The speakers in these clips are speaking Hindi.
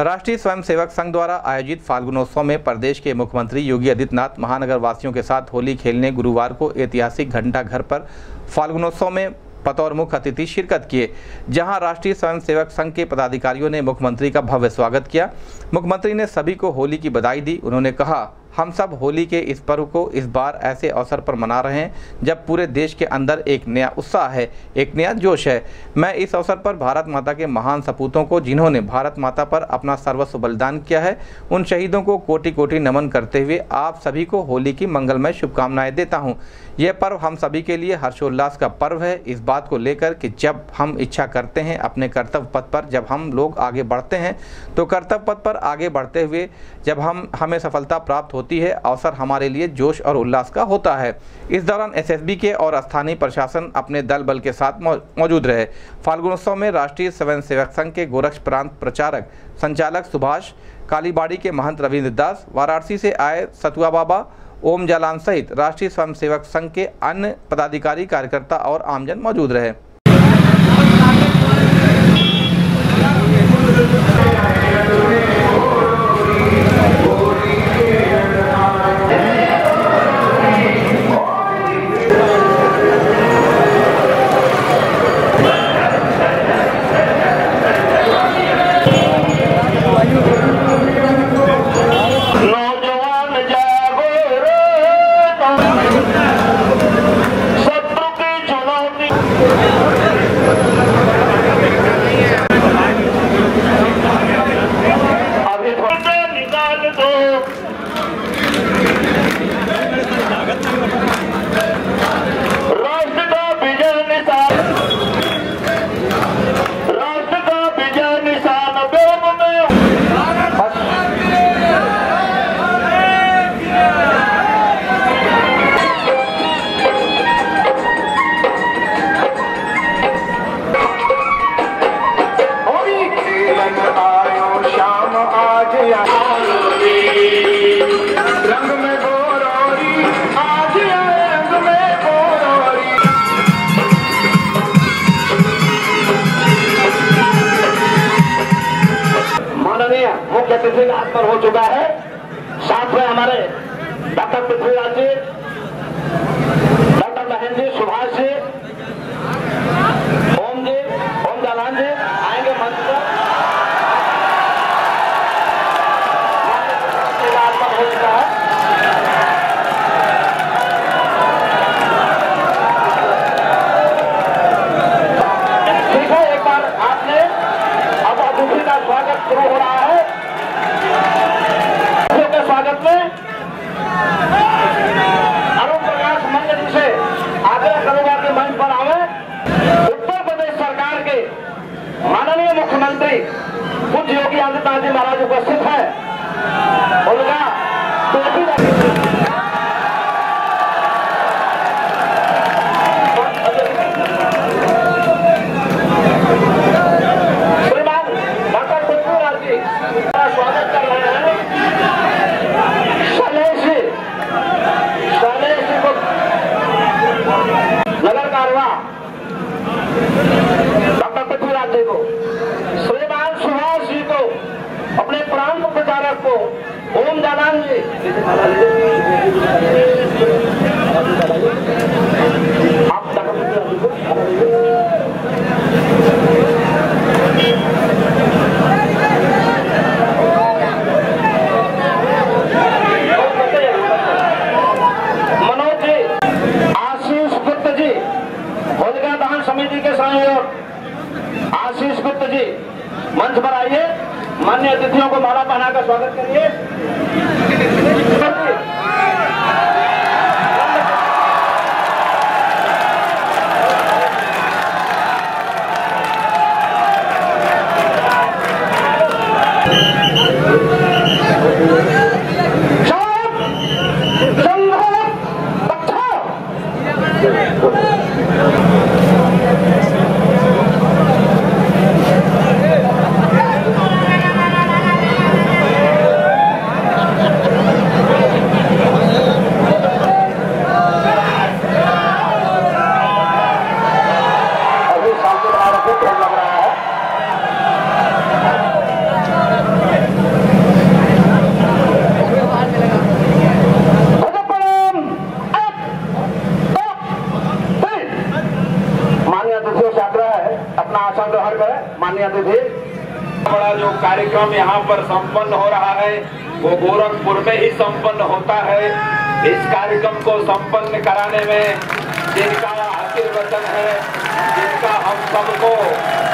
राष्ट्रीय स्वयंसेवक संघ द्वारा आयोजित फाल्गुनोत्सव में प्रदेश के मुख्यमंत्री योगी आदित्यनाथ महानगर वासियों के साथ होली खेलने गुरुवार को ऐतिहासिक घंटा घर पर फाल्गुनोत्सव में बतौर मुख्य अतिथि शिरकत किए, जहाँ राष्ट्रीय स्वयंसेवक संघ के पदाधिकारियों ने मुख्यमंत्री का भव्य स्वागत किया। मुख्यमंत्री ने सभी को होली की बधाई दी। उन्होंने कहा हम सब होली के इस पर्व को इस बार ऐसे अवसर पर मना रहे हैं, जब पूरे देश के अंदर एक नया उत्साह है, एक नया जोश है। मैं इस अवसर पर भारत माता के महान सपूतों को, जिन्होंने भारत माता पर अपना सर्वस्व बलिदान किया है, उन शहीदों को कोटि कोटि नमन करते हुए आप सभी को होली की मंगलमय शुभकामनाएँ देता हूँ। यह पर्व हम सभी के लिए हर्षोल्लास का पर्व है। इस बात को लेकर कि जब हम इच्छा करते हैं अपने कर्तव्य पथ पर, जब हम लोग आगे बढ़ते हैं तो कर्तव्य पथ पर आगे बढ़ते हुए, जब हम, हमें सफलता प्राप्त होती है, अवसर हमारे लिए जोश और उल्लास का होता है। इस दौरान एसएसबी के और स्थानीय प्रशासन अपने दल बल के साथ मौजूद रहे। फाल्गुनोत्सव में राष्ट्रीय स्वयं सेवक संघ के गोरक्ष प्रांत प्रचारक, संचालक सुभाष कालीबाड़ी के महंत रविंद्र दास, वाराणसी से आए सतुआ बाबा, ओम जालान सहित राष्ट्रीय स्वयंसेवक संघ के अन्य पदाधिकारी, कार्यकर्ता और आमजन मौजूद रहे। मुख्य अतिथि पर हो चुका है। साथ में हमारे डॉक्टर पृथ्वीराज जी, डॉक्टर महेंद्र जी, सुभाष जी ओम जी ओम जालान जी आएँगे मंच पर हो चुका है ठीक है एक बार आपने अब अतिथि का स्वागत शुरू हो रहा है के स्वागत में अरुण प्रकाश मंच से आग्रह करूँगा कि मंच पर आवे उत्तर प्रदेश सरकार के माननीय मुख्यमंत्री पूज्य योगी आदित्यनाथ जी महाराज उपस्थित है। उनका टोपी श्रीमान डॉक्टर पृथ्वीराज जी का स्वागत कर रहे हैं शैलेश जी शैलेश जी को नगर कारवा डॉक्टर पृथ्वीराज जी को श्रीमान सुभाष जी को अपने प्रांत प्रचारक को ओम जानान जी आप डॉक्टर पृथ्वीराज जी को मनोज जी आशीष गुप्त जी होलिका दहन समिति के सहयोग आशीष गुप्त जी मंच पर आइए मान्य अतिथियों को माला पहनाकर स्वागत करिए अभी शांति बना रखे लग रहा है कार्यक्रम यहाँ पर संपन्न हो रहा है, वो गोरखपुर में ही संपन्न होता है। इस कार्यक्रम को संपन्न कराने में जिनका आशीर्वचन है, जिनका हम सबको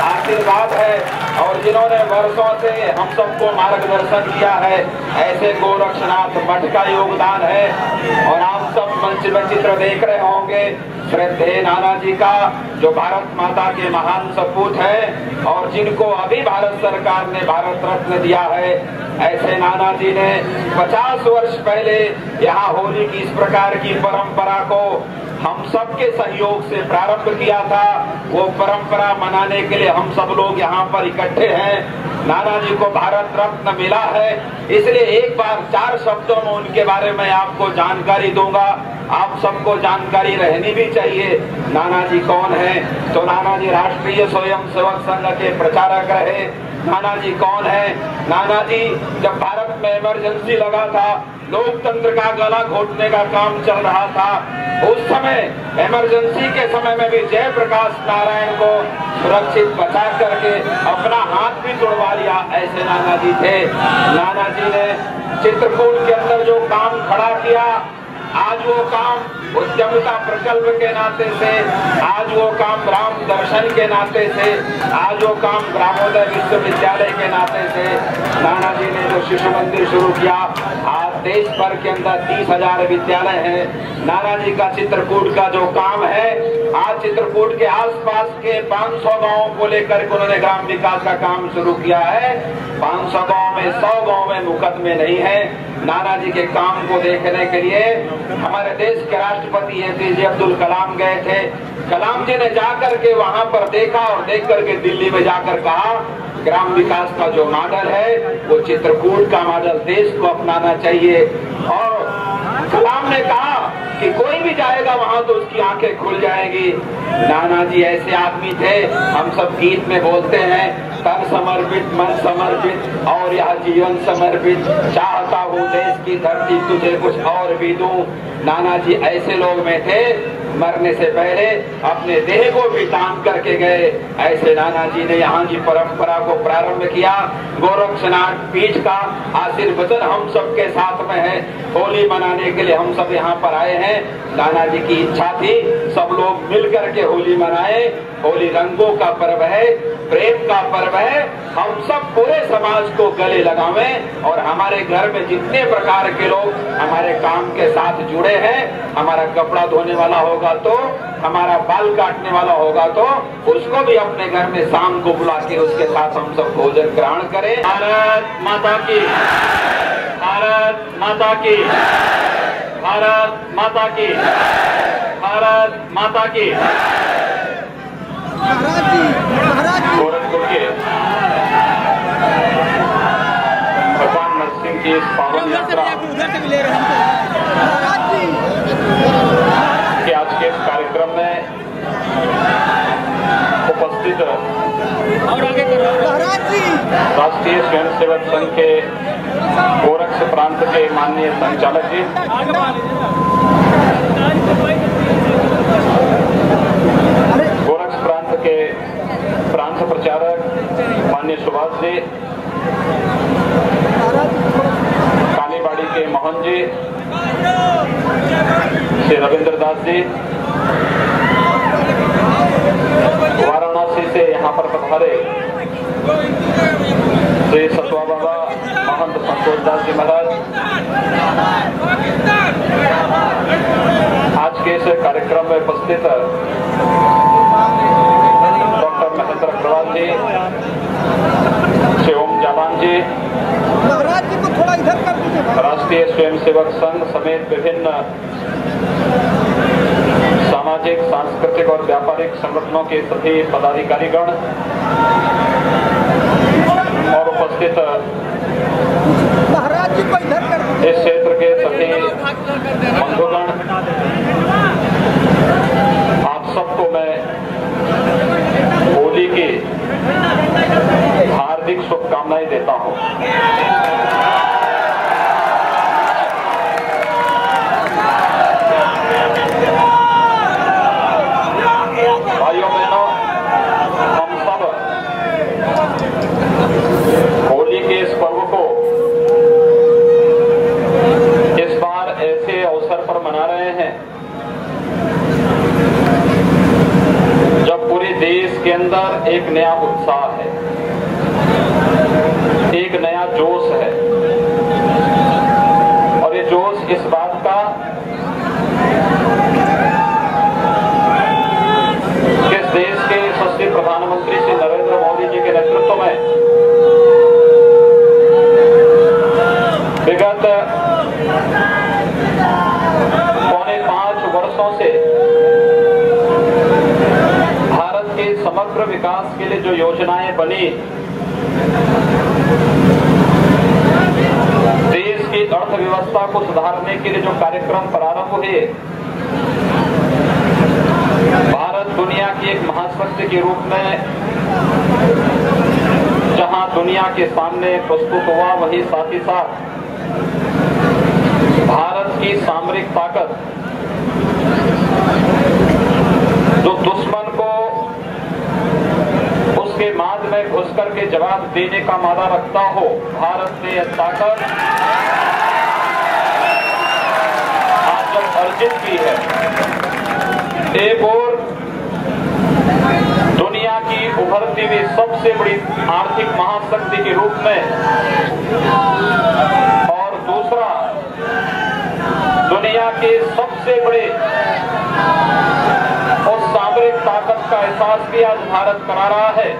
आशीर्वाद है और जिन्होंने वर्षों से हम सबको मार्गदर्शन किया है, ऐसे गोरक्षनाथ मठ का योगदान है और आप सब मंच में चित्र देख रहे होंगे। श्रद्धे नाना जी का, जो भारत माता के महान सपूत है और जिनको अभी भारत सरकार ने भारत रत्न दिया है। ऐसे नाना जी ने 50 वर्ष पहले यहाँ होली की इस प्रकार की परंपरा को हम सबके सहयोग से प्रारंभ किया था। वो परंपरा मनाने के लिए हम सब लोग यहाँ पर इकट्ठे हैं। नाना जी को भारत रत्न मिला है। इसलिए एक बार चार शब्दों में उनके बारे में आपको जानकारी दूँगा। आप सबको जानकारी रहनी भी चाहिए। नाना जी कौन है? तो नाना जी राष्ट्रीय स्वयं सेवक संघ के प्रचारक रहे। नाना जी कौन है? नाना जी जब भारत में इमरजेंसी लगा था, लोकतंत्र का गला घोटने का काम चल रहा था, उस समय इमरजेंसी के समय में भी जयप्रकाश नारायण को सुरक्षित बचा करके अपना हाथ भी तोड़वा लिया, ऐसे नाना जी थे। नाना जी ने चित्रकूट के अंदर जो काम खड़ा किया आज वो काम उद्यमता प्रकल्प के नाते से, आज वो काम राम दर्शन के नाते से, आज वो काम ग्रामोदय विश्वविद्यालय के नाते से नाना जी ने जो शिशु मंदिर शुरू किया, आज देश भर के अंदर तीस हज़ार विद्यालय है। नाना जी का चित्रकूट का जो काम है, आज चित्रकूट के आसपास के 500 गाँवों को लेकर उन्होंने ग्राम विकास का काम शुरू किया है। 500 गाँव में 100 गाँव में मुकदमे नहीं है। नाना जी के काम को देखने के लिए हमारे देश के राष्ट्रपति एपीजे अब्दुल कलाम गए थे। कलाम जी ने जाकर के वहाँ पर देखा और देख करके दिल्ली में जाकर कहा ग्राम विकास का जो मॉडल है, वो चित्रकूट का मॉडल देश को अपनाना चाहिए। और कलाम ने कहा कि कोई भी जाएगा वहाँ तो उसकी आँखें खुल जाएगी। नाना जी ऐसे आदमी थे, हम सब गीत में बोलते हैं तन समर्पित मन समर्पित और यह जीवन समर्पित। चाहता हूँ देश की धरती तुझे कुछ और भी दूँ। नाना जी ऐसे लोग में थे, मरने से पहले अपने देह को भी दान करके गए। ऐसे नाना जी ने यहाँ की परंपरा को प्रारंभ किया। गोरक्षनाथ पीठ का आशीर्वचन हम सबके साथ में है। होली मनाने के लिए हम सब यहाँ पर आए हैं। नाना जी की इच्छा थी, सब लोग मिल करके होली मनाए। होली रंगों का पर्व है, प्रेम का पर्व है हम सब पूरे समाज को गले लगावे और हमारे घर में जितने प्रकार के लोग हमारे काम के साथ जुड़े हैं, हमारा कपड़ा धोने वाला होगा तो हमारा बाल काटने वाला होगा तो उसको भी अपने घर में शाम को बुला के उसके साथ हम सब भोजन ग्रहण करें। भारत माता की, भारत माता की, भारत माता की, भारत माता की महाराज जी महाराज जी गोरखपुर के भगवान नरसिंह की पावन यात्रा के आज के इस कार्यक्रम में उपस्थित राष्ट्रीय स्वयं स्वयंसेवक संघ के गोरक्ष प्रांत के माननीय संचालक जी। गोरक्ष प्रांत के प्रांत प्रचारक माननीय सुभाष जी। के मोहन जी श्री रविंद्र दास जी, वाराणसी से यहाँ पर पधारे श्री सतवा बाबा महंत संतोष दास जी महाराज। आज के इस कार्यक्रम में उपस्थित डॉक्टर महेंद्र अग्रवाल जी, श्री ओम जावान जी महाराज जी को थोड़ा इधर कर दीजिए राष्ट्रीय स्वयंसेवक संघ समेत विभिन्न सामाजिक, सांस्कृतिक और व्यापारिक संगठनों के सभी पदाधिकारीगण और उपस्थित इस बात का किस देश के यशस्वी प्रधानमंत्री श्री नरेंद्र मोदी जी के नेतृत्व में विगत पौने पाँच वर्षों से भारत के समग्र विकास के लिए जो योजनाएँ बनी देश की अर्थव्यवस्था को सुधारने के लिए जो कार्यक्रम प्रारंभ हुए, भारत दुनिया की एक महाशक्ति के रूप में, जहाँ दुनिया के सामने प्रस्तुत हुआ वही साथ ही साथ, भारत की सामरिक ताकत जो दुश्मन को उसके माद में घुस करके जवाब देने का मादा रखता हो, भारत ने यह ताकत आज अर्जित की है। एक और दुनिया की उभरती हुई सबसे बड़ी आर्थिक महाशक्ति के रूप में और दूसरा दुनिया के सबसे बड़े और सामरिक ताकत का एहसास भी आज भारत करा रहा है।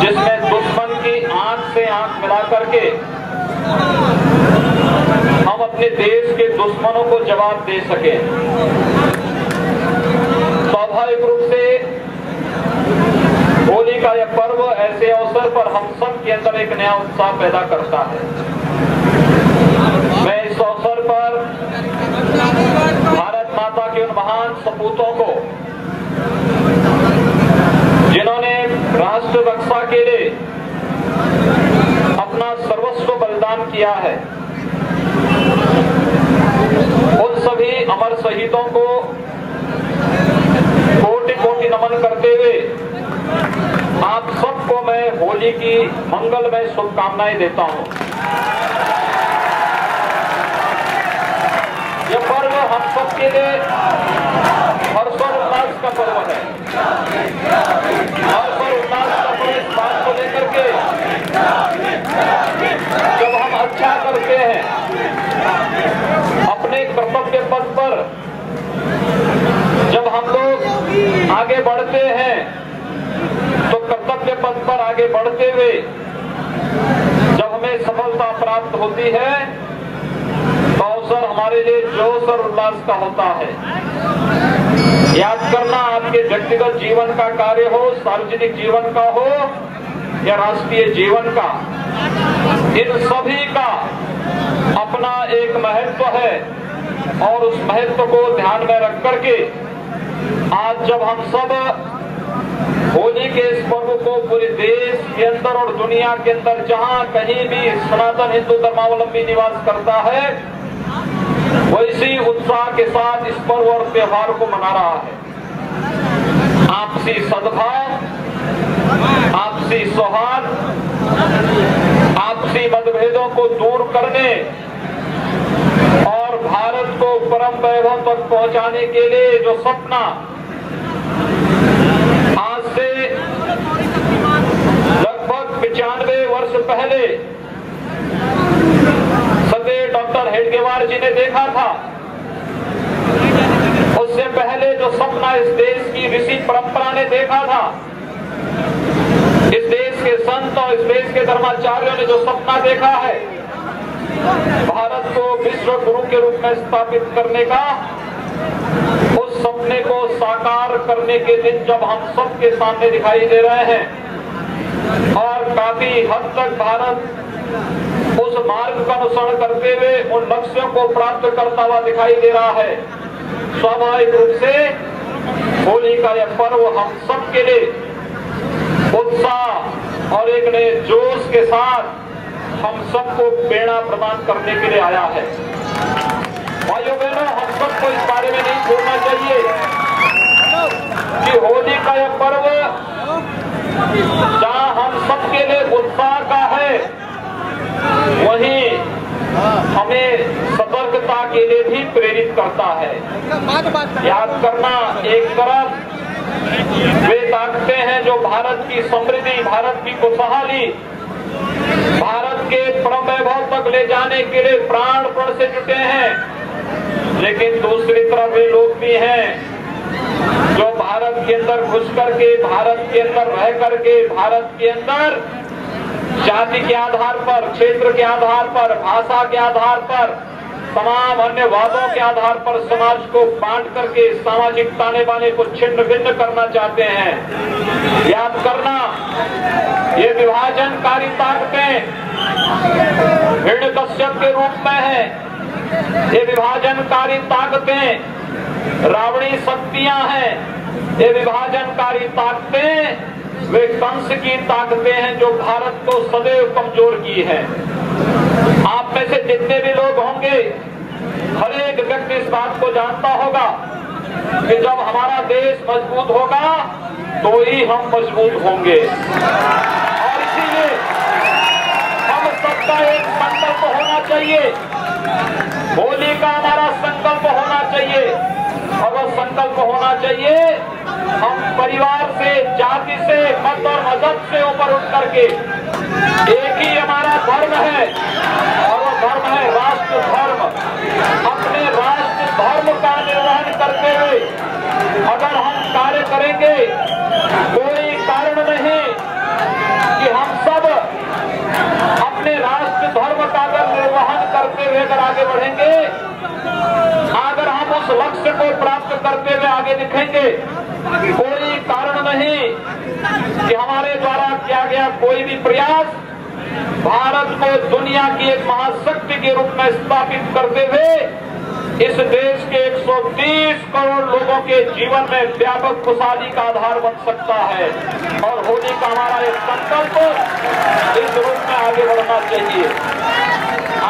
जिसमें दुश्मन की आँख से आँख मिला करके हम अपने देश के दुश्मनों को जवाब दे सके। स्वाभाविक रूप से होली का यह पर्व ऐसे अवसर पर हम सब के अंदर एक नया उत्साह पैदा करता है। मैं इस अवसर पर भारत माता के उन महान सपूतों को जिन्होंने राष्ट्र रक्षा के लिए अपना सर्वस्व बलिदान किया है। उन सभी अमर शहीदों को कोटि कोटि नमन करते हुए आप सबको मैं होली की मंगलमय शुभकामनाएँ देता हूँ। यह पर्व हम सबके लिए हर्षोल्लास का पर्व है। बात को लेकर के जब हम अच्छा करते हैं, अपने कर्तव्य पथ पर, जब हम लोग आगे बढ़ते हैं तो कर्तव्य पद पर आगे बढ़ते हुए, जब हमें सफलता प्राप्त होती है तो अवसर हमारे लिए जोश और उल्लास का होता है। याद करना आपके व्यक्तिगत जीवन का कार्य हो, सार्वजनिक जीवन का हो या राष्ट्रीय जीवन का, इन सभी का अपना एक महत्व है और उस महत्व को ध्यान में रख करके आज जब हम सब होली के इस पर्व को पूरे देश के अंदर और दुनिया के अंदर जहाँ कहीं भी सनातन हिंदू धर्मावलंबी निवास करता है, वैसी उत्साह के साथ इस पर्व और त्योहार को मना रहा है। आपसी सद्भाव आपसी सौहार्द, आपसी मतभेदों को दूर करने और भारत को परम वैभव तक पहुँचाने के लिए जो सपना आज से लगभग पिचानवे वर्ष पहले सदैव डॉक्टर हेडगेवार जी ने देखा था। उससे पहले जो सपना इस देश की ऋषि परंपरा ने देखा था इस देश के संत और इस देश के धर्माचार्यों ने जो सपना देखा है, भारत को विश्व गुरु के रूप में स्थापित करने का, उस सपने को साकार करने के दिन जब हम सबके सामने दिखाई दे रहे हैं, और काफ़ी हद तक भारत उस मार्ग का अनुसरण करते हुए उन लक्ष्यों को प्राप्त करता हुआ दिखाई दे रहा है। स्वाभाविक रूप से होली का यह पर्व हम सबके लिए उत्साह और एक नए जोश के साथ हम सबको प्रेरणा प्रदान करने के लिए आया है। भाइयों बहनों हम सबको इस बारे में नहीं छोड़ना चाहिए कि होली का यह पर्व जहाँ हम सबके लिए उत्साह का है वहीं हमें सतर्कता के लिए भी प्रेरित करता है। याद करना एक तरफ़ वे भारत की समृद्धि, भारत की खुशहाली, भारत के परम वैभव तक ले जाने के लिए प्राण प्रण से जुटे हैं। लेकिन दूसरी तरफ़ वे लोग भी हैं जो भारत के अंदर घुस करके, भारत के अंदर रह करके, भारत के अंदर जाति के आधार पर, क्षेत्र के आधार पर, भाषा के आधार पर तमाम अन्य वादों के आधार पर समाज को बांट करके सामाजिक ताने बाने को छिन्न भिन्न करना चाहते हैं। याद करना, ये विभाजनकारी ताकतें हिरण कश्यप के रूप में है। ये विभाजनकारी ताकतें रावणी शक्तियाँ हैं। ये विभाजनकारी ताकतें वे कंस की ताकतें हैं जो भारत को सदैव कमज़ोर की है। आप में से जितने भी लोग होंगे, हर एक व्यक्ति इस बात को जानता होगा कि जब हमारा देश मज़बूत होगा तो ही हम मज़बूत होंगे। और इसीलिए हम सबका एक संकल्प होना चाहिए। होली का हमारा संकल्प होना चाहिए। वह संकल्प होना चाहिए। हम परिवार से, जाति से, मत और मज़हब से ऊपर उठ करके एक ही हमारा धर्म है और वो धर्म है राष्ट्र धर्म। अपने राष्ट्र धर्म का निर्वहन करते हुए अगर हम कार्य करेंगे, कोई कारण नहीं कि हम सब अपने राष्ट्र धर्म का अगर निर्वहन करते हुए अगर आगे बढ़ेंगे उस लक्ष्य को प्राप्त करते हुए आगे दिखेंगे। कोई कारण नहीं कि हमारे द्वारा किया गया कोई भी प्रयास भारत को दुनिया की एक महाशक्ति के रूप में स्थापित करते हुए इस देश के 130 करोड़ लोगों के जीवन में व्यापक खुशहाली का आधार बन सकता है और होली का हमारा एक संकल्प इस रूप में आगे बढ़ना चाहिए।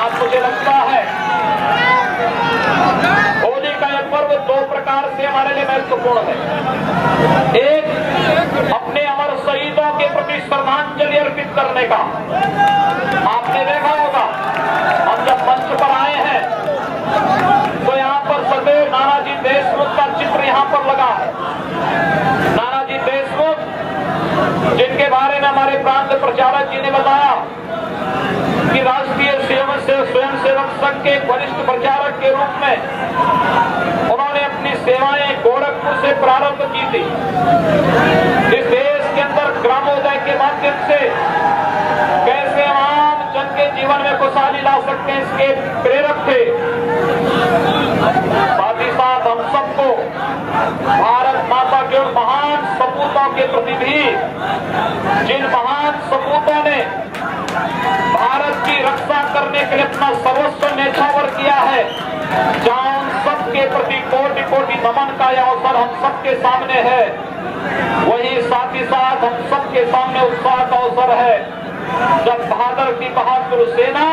आज मुझे लगता है होली का यह पर्व दो प्रकार से हमारे लिए महत्वपूर्ण है। एक, अपने अमर शहीदों के प्रति श्रद्धांजलि अर्पित करने का। आपने देखा होगा, हम जब मंच पर आए हैं तो यहाँ पर सदैव नानाजी देशमुख का चित्र यहाँ पर लगा है। नानाजी देशमुख, जिनके बारे में हमारे प्रांत प्रचारक जी ने बताया कि राष्ट्रीय सेवन से स्वयं सेवक संघ के वरिष्ठ प्रचारक के रूप में सेवाएँ गोरखपुर से प्रारंभ की थी। इस देश के अंदर ग्रामोदय के माध्यम से कैसे आम जन के जीवन में खुशहाली ला सकते हैं, इसके प्रेरक थे। साथ ही साथ हम सबको भारत माता के उन महान सपूतों के प्रति भी जिन महान सपूतों ने भारत की रक्षा करने के लिए अपना सर्वस्व न्यौछावर किया है, जहाँ उन सबके प्रति कोटि कोटि नमन का यह अवसर हम सबके सामने है। वही साथ ही साथ हम सबके सामने उत्साह का अवसर है। जब बहादुर की बहादुर सेना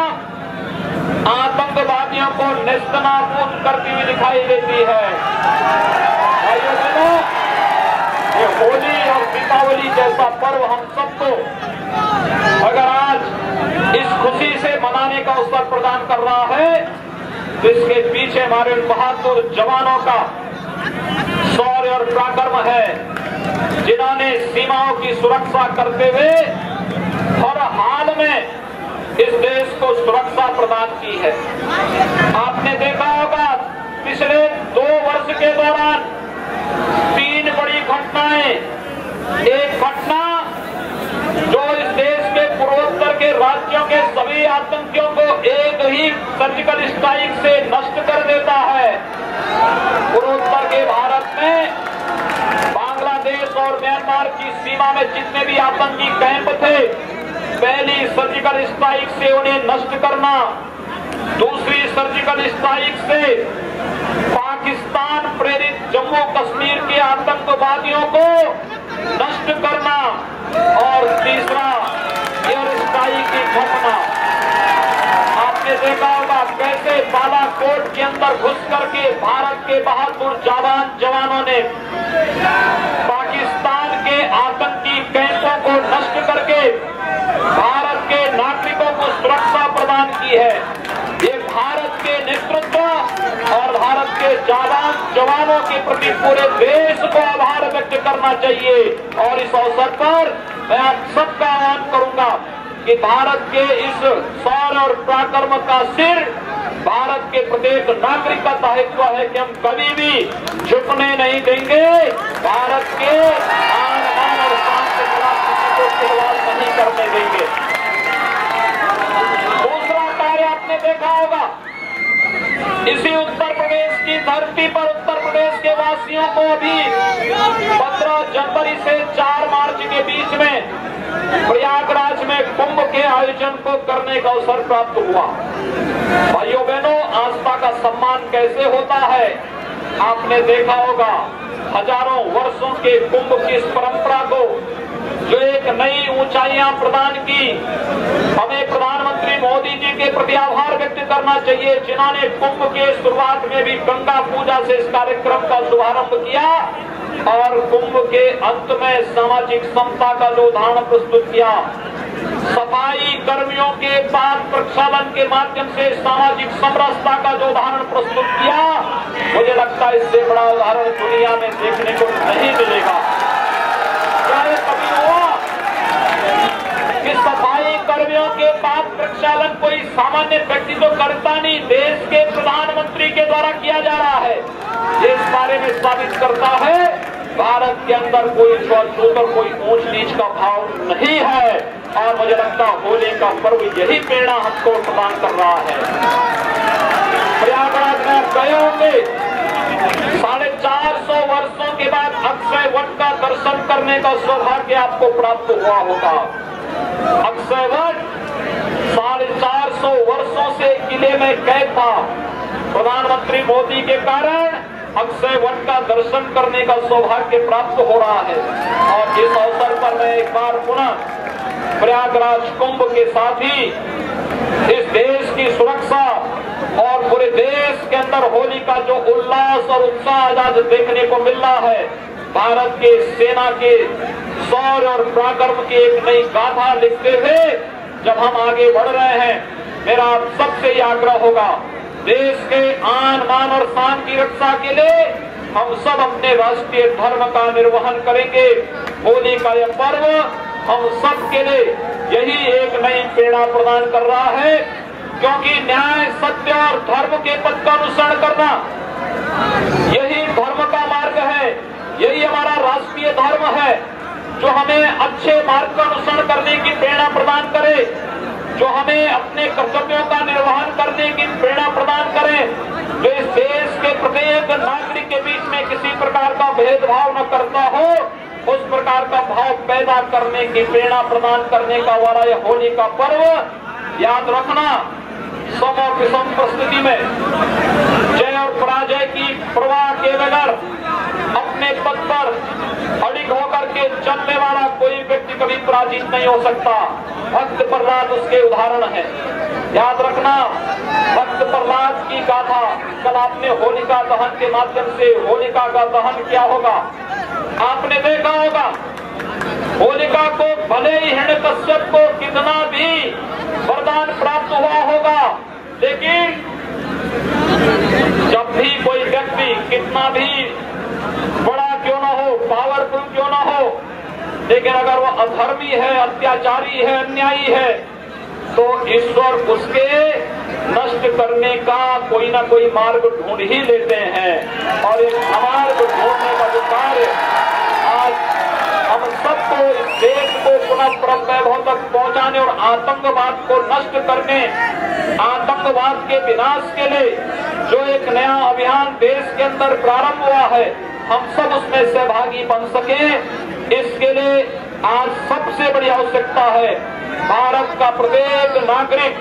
आतंकवादियों को निस्तनाबूद करती हुई दिखाई देती है। ये होली और दीपावली जैसा पर्व हम सबको अगर आज इस खुशी से मनाने का अवसर प्रदान कर रहा है इसके पीछे हमारे बहादुर जवानों का शौर्य और पराक्रम है, जिन्होंने सीमाओं की सुरक्षा करते हुए हर हाल में इस देश को सुरक्षा प्रदान की है। आपने देखा होगा, पिछले दो वर्ष के दौरान तीन बड़ी घटनाएँ, एक घटना जो इस देश के पूर्वोत्तर के राज्यों के सभी आतंकियों को एक ही सर्जिकल स्ट्राइक से नष्ट कर देता है। पूर्वोत्तर के भारत में बांग्लादेश और म्यांमार की सीमा में जितने भी आतंकी कैंप थे, पहली सर्जिकल स्ट्राइक से उन्हें नष्ट करना, दूसरी सर्जिकल स्ट्राइक से पाकिस्तान प्रेरित जम्मू कश्मीर के आतंकवादियों को नष्ट करना, और तीसरा एयर स्ट्राइक की घटना। देखा होगा कैसे बालाकोट के अंदर घुस करके भारत के बहादुर जवान जवानों ने पाकिस्तान के आतंकी कैंपों को नष्ट करके भारत के नागरिकों को सुरक्षा प्रदान की है। ये भारत के नेतृत्व और भारत के जवान जवानों के प्रति पूरे देश को आभार व्यक्त करना चाहिए। और इस अवसर पर मैं आप सबका आह्वान करूँगा कि भारत के इस सौर और पराक्रम का सिर भारत के प्रत्येक नागरिक का दायित्व है कि हम कभी भी झुकने नहीं देंगे। भारत के नहीं करने देंगे। दूसरा कार्य आपने देखा होगा। इसी उत्तर प्रदेश की धरती पर उत्तर प्रदेश के वासियों को भी पंद्रह जनवरी से चार मार्च के बीच में प्रयागराज में कुंभ के आयोजन को करने का अवसर प्राप्त हुआ। भाइयों बहनों, आस्था का सम्मान कैसे होता है? आपने देखा होगा, हज़ारों वर्षों के कुंभ की इस परंपरा को, जो एक नई ऊंचाइयाँ प्रदान की। हमें प्रधानमंत्री मोदी जी के प्रति आभार व्यक्त करना चाहिए, जिन्होंने कुंभ के शुरुआत में भी गंगा पूजा से इस कार्यक्रम का शुभारंभ किया। और कुंभ के अंत में सामाजिक समता का जो उदाहरण प्रस्तुत किया। सफ़ाई कर्मियों के बाद प्रक्षालन के माध्यम से सामाजिक समरसता का जो उदाहरण प्रस्तुत किया। मुझे लगता है इससे बड़ा उदाहरण दुनिया में देखने को नहीं मिलेगा क्या ये कभी हुआ कि सफ़ाई के पाक प्रक्षालन कोई सामान्य व्यक्ति तो करता नहीं, देश के प्रधानमंत्री के द्वारा किया जा रहा है। ये इस बारे में साबित करता है, भारत के अंदर कोई छूत और कोई ऊंच नीच का भाव नहीं है। और मुझे लगता होली का पर्व यही प्रेरणा हमको प्रदान कर रहा है। प्रयागराज में गए होंगे। साढ़े चार सौ वर्षों के बाद अक्षय वट का दर्शन करने का सौभाग्य आपको प्राप्त हुआ होगा। अक्षय वट साढ़े चार सौ वर्षों से किले में कैद था। प्रधानमंत्री मोदी के कारण अक्षय वट का दर्शन करने का सौभाग्य प्राप्त हो रहा है। और इस अवसर पर मैं एक बार पुनः प्रयागराज कुंभ के साथ ही इस देश की सुरक्षा और पूरे देश के अंदर होली का जो उल्लास और उत्साह आज देखने को मिल रहा है भारत के सेना के शौर्य और पराक्रम की एक नई गाथा लिखते हुए जब हम आगे बढ़ रहे हैं, मेरा आप सबसे ये आग्रह होगा, देश के आन, मान और शान की रक्षा के लिए हम सब अपने राष्ट्रीय धर्म का निर्वहन करेंगे। होली का यह पर्व हम सब के लिए यही एक नई प्रेरणा प्रदान कर रहा है, क्योंकि न्याय, सत्य और धर्म के पद का अनुसरण करना, यही यही हमारा राष्ट्रीय धर्म है, जो हमें अच्छे मार्ग का अनुसरण करने की प्रेरणा प्रदान करे, जो हमें अपने कर्तव्यों का निर्वहन करने की प्रेरणा प्रदान करे, जो इस देश के प्रत्येक नागरिक के बीच में किसी प्रकार का भेदभाव न करता हो, उस प्रकार का भाव पैदा करने की प्रेरणा प्रदान करने का वाला यह होली का पर्व याद रखना सम और विषम परिस्थिति में। जय और पराजय की प्रवाह के बगैर पद पर अड़िग होकर के चलने वाला कोई व्यक्ति कभी पराजित नहीं हो सकता। भक्त प्रहलाद उसके उदाहरण है। याद रखना, भक्त प्रहलाद की गाथा कल आपने होलिका दहन के माध्यम से, होलिका का दहन किया होगा। आपने देखा होगा, होलिका को भले ही हिरण कश्यप को कितना भी वरदान प्राप्त हुआ होगा, लेकिन जब भी कोई व्यक्ति कितना भी बड़ा हो, पावरफुल क्यों ना हो? लेकिन अगर वो अधर्मी है, अत्याचारी है, अन्यायी है तो ईश्वर उसके नष्ट करने का कोई ना कोई मार्ग ढूंढ ही लेते हैं। और इस मार्ग ढूँढने का जो कार्य आज हम सबको इस देश को पुनः परम वैभव तक पहुँचाने और आतंकवाद को नष्ट करने, आतंकवाद के विनाश के लिए जो एक नया अभियान देश के अंदर प्रारंभ हुआ है हम सब उसमें सहभागी बन सके। इसके लिए आज सबसे बड़ी आवश्यकता है, भारत का प्रत्येक नागरिक,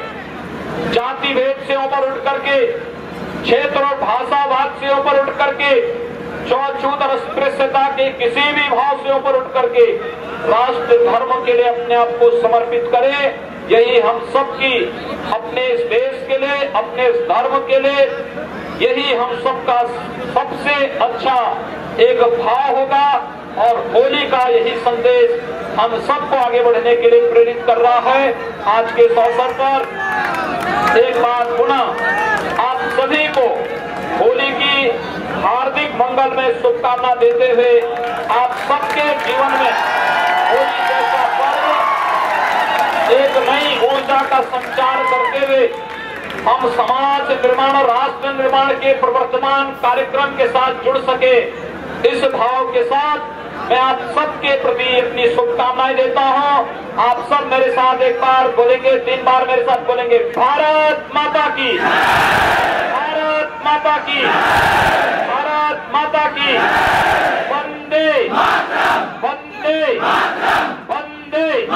जाति भेद से ऊपर उठ करके, क्षेत्र और भाषावाद से ऊपर उठ करके चौछूत और अस्पृश्यता के किसी भी भाव से ऊपर उठ करके, राष्ट्र धर्म के लिए अपने आप को समर्पित करे। यही हम सबकी अपने इस देश के लिए, अपने इस धर्म के लिए यही हम सबका सबसे अच्छा एक भाव होगा और होली का यही संदेश हम सबको आगे बढ़ने के लिए प्रेरित कर रहा है। आज के इस अवसर पर एक बार पुनः आप सभी को होली की हार्दिक मंगल में शुभकामना देते हुए आप सबके जीवन में होली जैसा पर्व, एक नई ऊर्जा का संचार करते हुए हम समाज निर्माण और राष्ट्र निर्माण के प्रवर्तमान कार्यक्रम के साथ जुड़ सके। इस भाव के साथ मैं आप सबके प्रति अपनी शुभकामनाएँ देता हूँ। आप सब मेरे साथ एक बार बोलेंगे, तीन बार मेरे साथ बोलेंगे, भारत माता की। भारत माता की। भारत माता की। वंदे। वंदे। वंदे।